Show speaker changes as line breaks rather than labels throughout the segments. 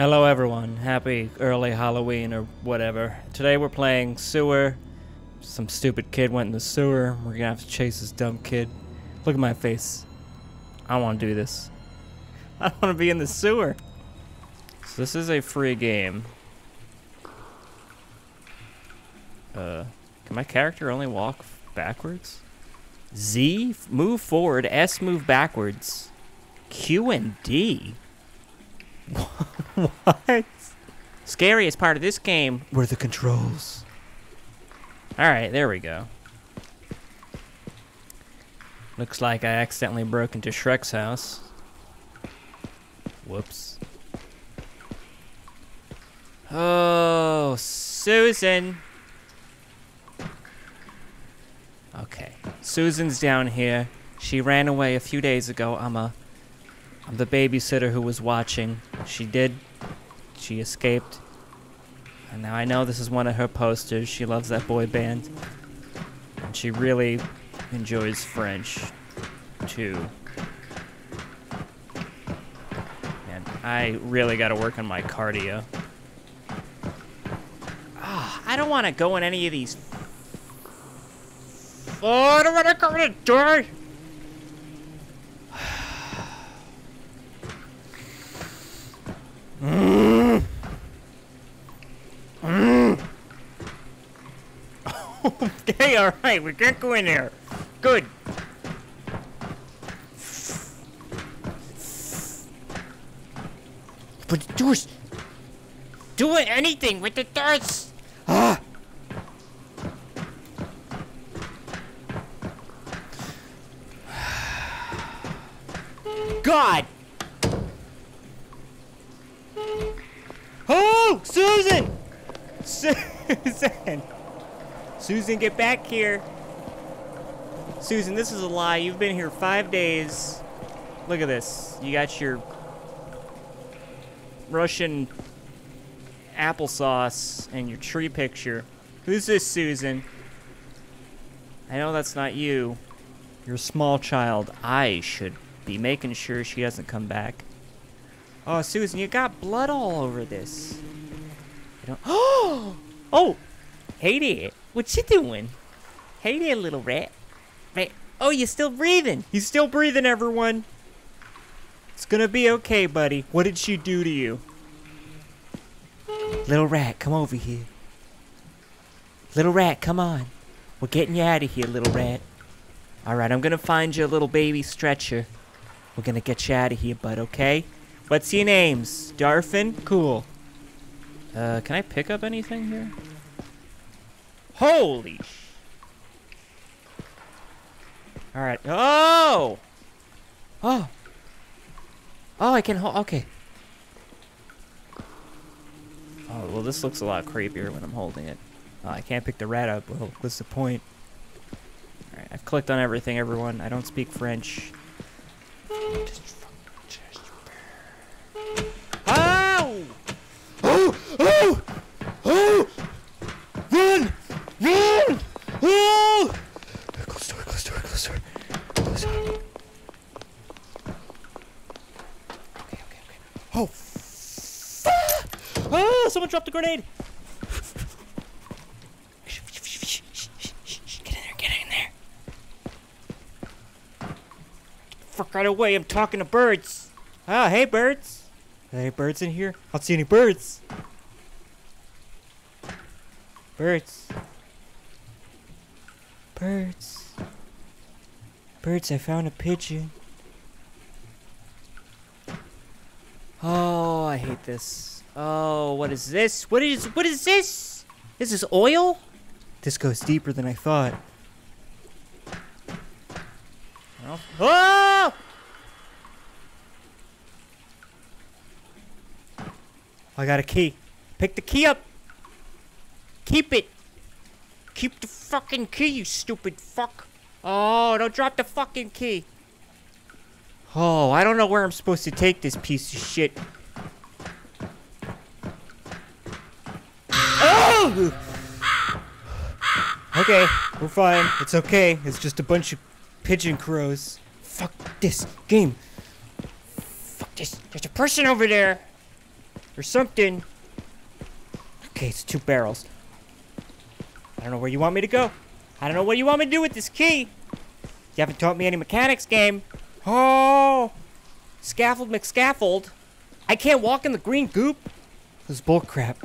Hello everyone, happy early Halloween or whatever. Today we're playing sewer. Some stupid kid went in the sewer. We're gonna have to chase this dumb kid. Look at my face. I wanna do this. I don't wanna be in the sewer. So this is a free game. Uh, can my character only walk backwards? Z, move forward, S, move backwards. Q and D. what? Scariest part of this game were the controls. Alright, there we go. Looks like I accidentally broke into Shrek's house. Whoops. Oh, Susan. Okay. Susan's down here. She ran away a few days ago. I'm a I'm the babysitter who was watching. She did. She escaped. And now I know this is one of her posters. She loves that boy band. And she really enjoys French, too. And I really gotta work on my cardio. Ah, I don't want to go in any of these. Oh, I don't want to go in a door. Okay, alright, we can't go in there. Good. But do it. Do anything with the darts. Ah. God. Oh, Susan! Susan! Susan, get back here. Susan, this is a lie. You've been here five days. Look at this. You got your Russian applesauce and your tree picture. Who's this, Susan? I know that's not you. You're a small child. I should be making sure she doesn't come back. Oh, Susan, you got blood all over this. Don't. Oh! Oh! Hey there. What you doing? Hey there, little rat. Rat. Oh, you're still breathing. He's still breathing, everyone. It's gonna be okay, buddy. What did she do to you? Little rat, come over here. Little rat, come on. We're getting you out of here, little rat. Alright, I'm gonna find you a little baby stretcher. We're gonna get you out of here, bud, okay? What's your names? Darfin? Cool. Uh, can I pick up anything here? Holy. Alright. Oh! Oh! Oh, I can hold... Okay. Oh, well, this looks a lot creepier when I'm holding it. Oh, I can't pick the rat up. Well, what's the point? Alright, I've clicked on everything, everyone. I don't speak French. Oh! Oh! Oh! Run! Run! Oh! Close door, close door, close door. Close door. Okay, okay, okay. Oh! fuck! Oh! Someone dropped a grenade! Get in there, get in there. Fuck right away, I'm talking to birds. Ah, hey birds. Any birds in here? I don't see any birds. Birds. Birds. Birds, I found a pigeon. Oh, I hate this. Oh, what is this? What is what is this? Is this oil? This goes deeper than I thought. Oh! oh! I got a key. Pick the key up. Keep it. Keep the fucking key, you stupid fuck. Oh, don't drop the fucking key. Oh, I don't know where I'm supposed to take this piece of shit. Okay, we're fine. It's okay. It's just a bunch of pigeon crows. Fuck this game. Fuck this. There's a person over there. or something. Okay, it's two barrels. I don't know where you want me to go. I don't know what you want me to do with this key. You haven't taught me any mechanics game. Oh, scaffold McScaffold. I can't walk in the green goop. This is bullcrap.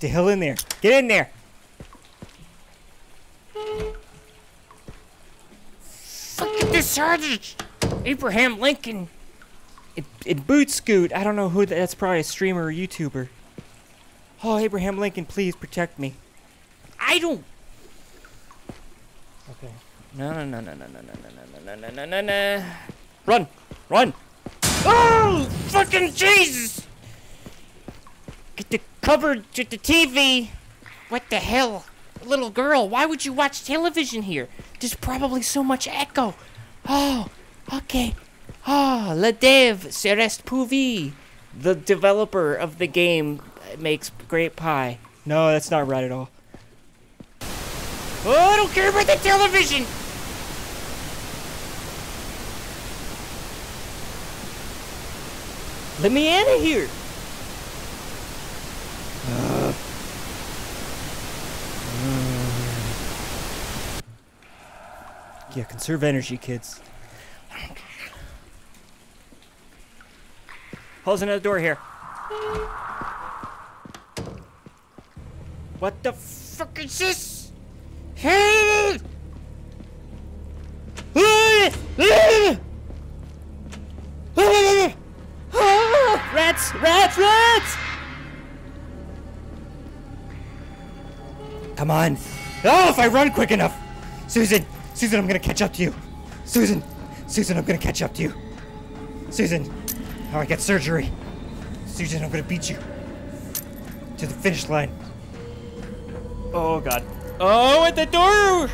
Get the hell in there. Get in there. Look this sergeant. Abraham Lincoln. It, it boot scoot. I don't know who that, that's probably a streamer or YouTuber. Oh, Abraham Lincoln, please protect me. I don't. Okay. No, no, no, no, no, no, no, no, no, no, no, no, no. Run, run. Oh, fucking Jesus! Get the cover to the TV. What the hell? Little girl, why would you watch television here? There's probably so much echo. Oh, okay. Ah, Le Dev Serest Pouvi. The developer of the game makes great pie. No, that's not right at all. Oh, I don't care about the television! Let me out of here! Yeah, conserve energy, kids. Close another door here. What the fuck is this? Hey! Rats! Rats! Rats! Come on. Oh, if I run quick enough. Susan, Susan, I'm gonna catch up to you. Susan, Susan, I'm gonna catch up to you. Susan, how I get surgery. Susan, I'm gonna beat you to the finish line. Oh god. Oh, at the door!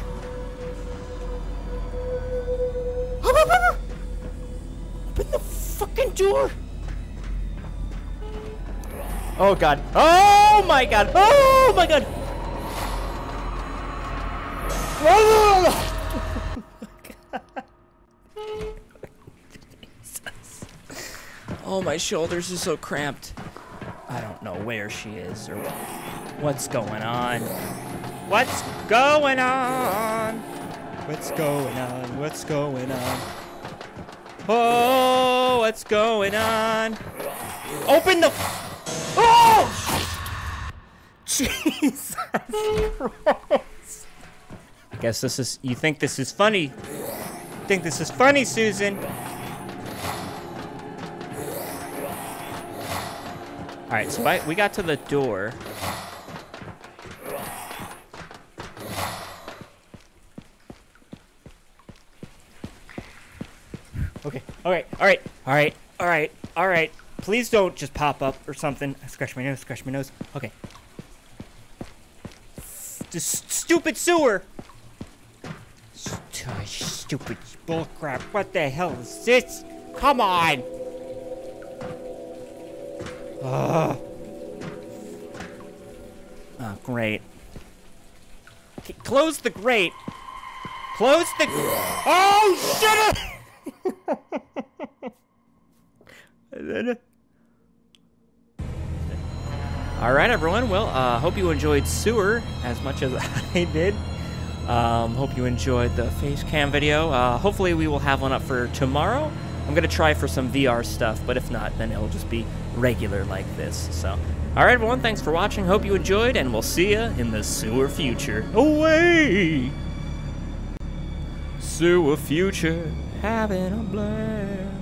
Open the fucking door! Oh god. Oh my god. Oh my god. Oh, oh my shoulders are so cramped. I don't know where she is or what's going on. What's going on? What's going on? What's going on? Oh, what's going on? Open the. Oh! Jesus Christ. I guess this is. You think this is funny? Think this is funny, Susan? All right, so I, we got to the door. Okay, all right, all right, all right, all right, all right. Please don't just pop up or something. Scratch my nose, scratch my nose. Okay. This stupid sewer. St stupid bullcrap. What the hell is this? Come on. Ugh. Oh, great. C close the grate. Close the. Oh, shit! All right, everyone. Well, uh, hope you enjoyed Sewer as much as I did. Um, hope you enjoyed the face cam video. Uh, hopefully, we will have one up for tomorrow. I'm gonna try for some VR stuff, but if not, then it'll just be regular like this. So, all right, everyone. Thanks for watching. Hope you enjoyed, and we'll see you in the sewer future. Away, sewer future, having a blast.